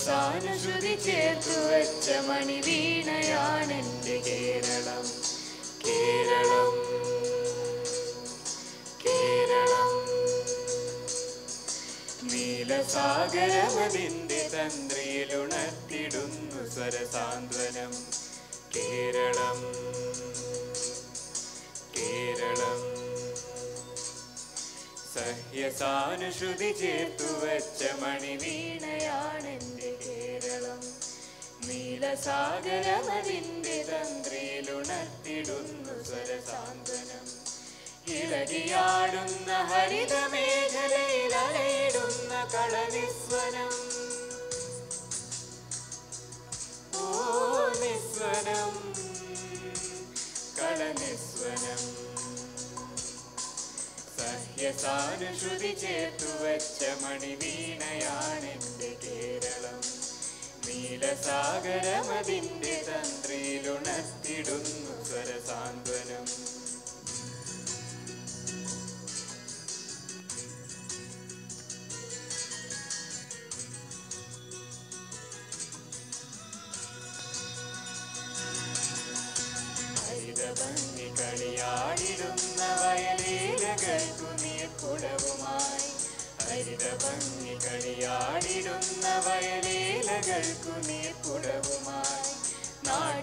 സഹ്യസാനുശ്രുതി ചേർത്തു വെച്ച മണിവീണയാണെന്റെ കേരളം. കേരളം. കേരളം. നീലസാഗരമതിന്റെ തന്ത്രിയിലുണർത്തിടുന്നു സ്വരസാന്ത്വനം. കേരളം. കേരളം. സഹ്യസാനുശ്രുതി ചേർത്തു വെച്ച മണിവീണയാണെന്റെ കേരളം നീലസാഗരമതിന്റെ തന്ത്രിയിലുണർത്തിടുന്നു സ്വരസാന്ത്വനം. ഇളകിയാടുന്ന ഹരിതമേഖലയിൽ അലയിടുന്ന കളനിസ്വനം. ഓ നിസ്വനം. കളനിസ്വനം. സഹ്യസാനുശ്രുതി ചേർത്തു മണിവീണയാണെന്റെ നീലസാഗരമതിന്റെ തന്ത്രിയിലുണർത്തിടുന്നു സ്വരസാന്ത്വനം.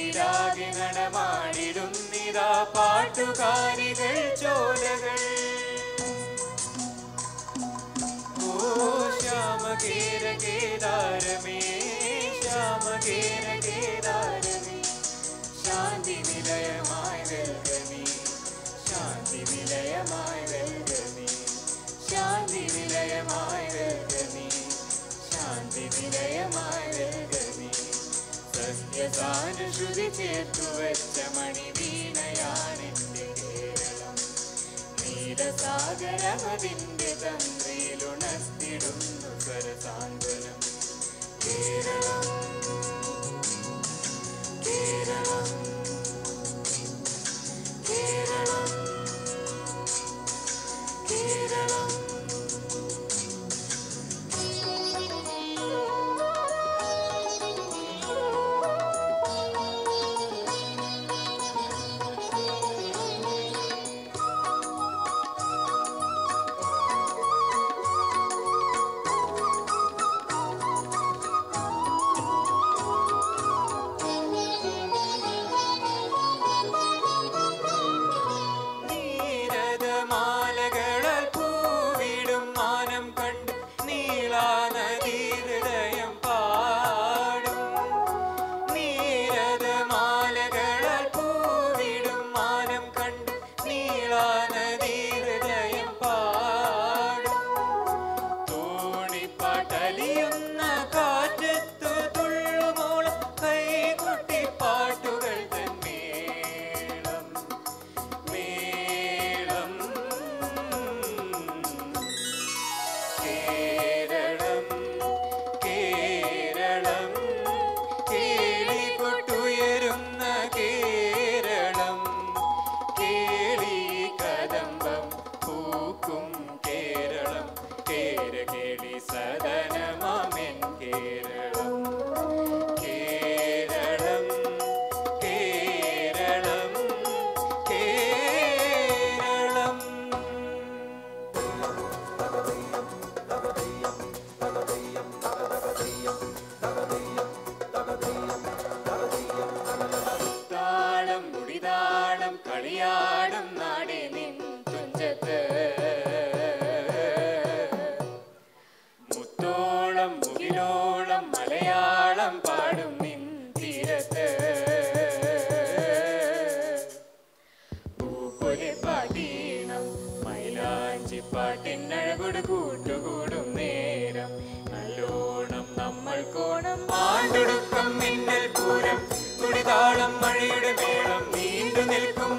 നാട്ടിലാകെ നടമാടിടുന്നിതാ പാട്ടുകാരികൾ ചോലകൾ. ഓ ശ്യാമകേര കേദാരമേ ശ്യാമകേര കേദാരമേ ശാന്തി നിലയമായി വെൽകനി ശാന്തി നിലയമായി സത്യസാനുശ്രുതി ചേർത്തു വെച്ച മണിവീണയാണെന്റെ കേരളം. നീലസാഗരമതിന്റെ തന്ത്രിയിലുണർത്തിടുന്നു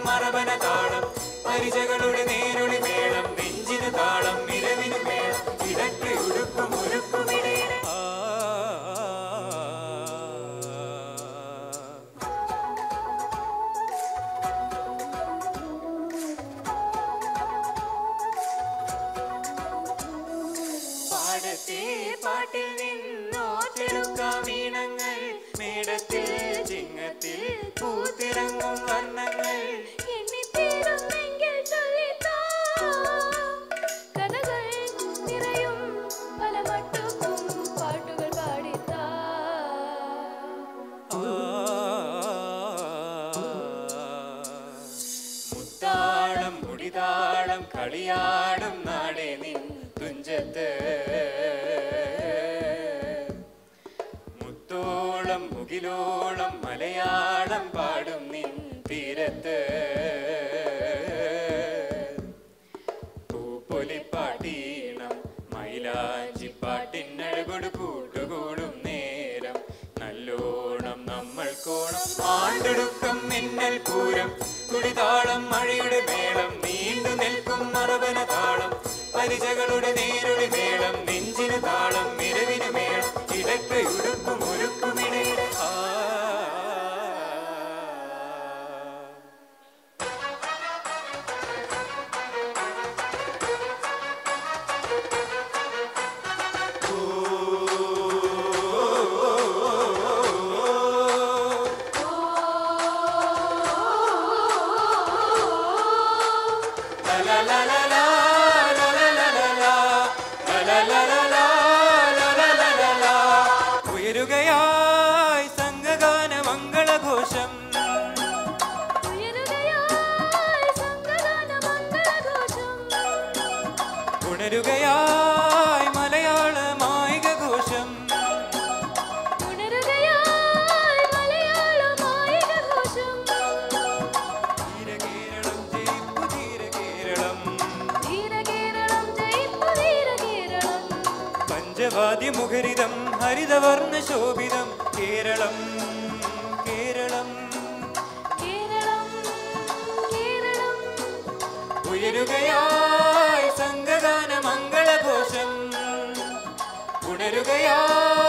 മറവന താളം പരിചകളുടെ നേരൊളി മേളം നെഞ്ചിന് താളം ഇരവിന് മേളം ഇടയ്ക്ക് ഉടുക്കും ഉരുക്കും പാടത്തെ പാട്ടിൽ നിന്നോ இடத்தில் சிங்கத்தில் பூத்திறங்கும் வர்ணங்கள் കളിയാ നീണ്ടു നിൽക്കും മറവന താളം. പരിചകളുടെ നേരുടെ മേളം ഹരിതവാദ്യമുഖരിതം ഹരിതവർണശോഭിതം കേരളം കേരളം. ഉയരുകയായി സംഘഗാന മംഗളഘോഷം ഉണരുകയായി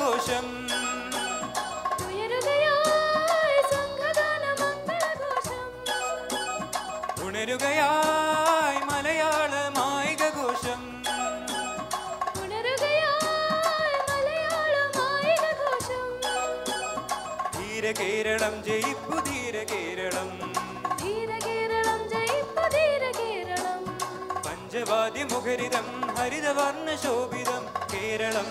മംഗളഘോഷം ഉണരുകയായി മലയാള മായിക ഘോഷം. ധീര കേരളം ജയിപ്പു ധീര കേരളം പഞ്ചവാദ്യ മുഖരിതം ഹരിതവർണ ശോഭിതം കേരളം.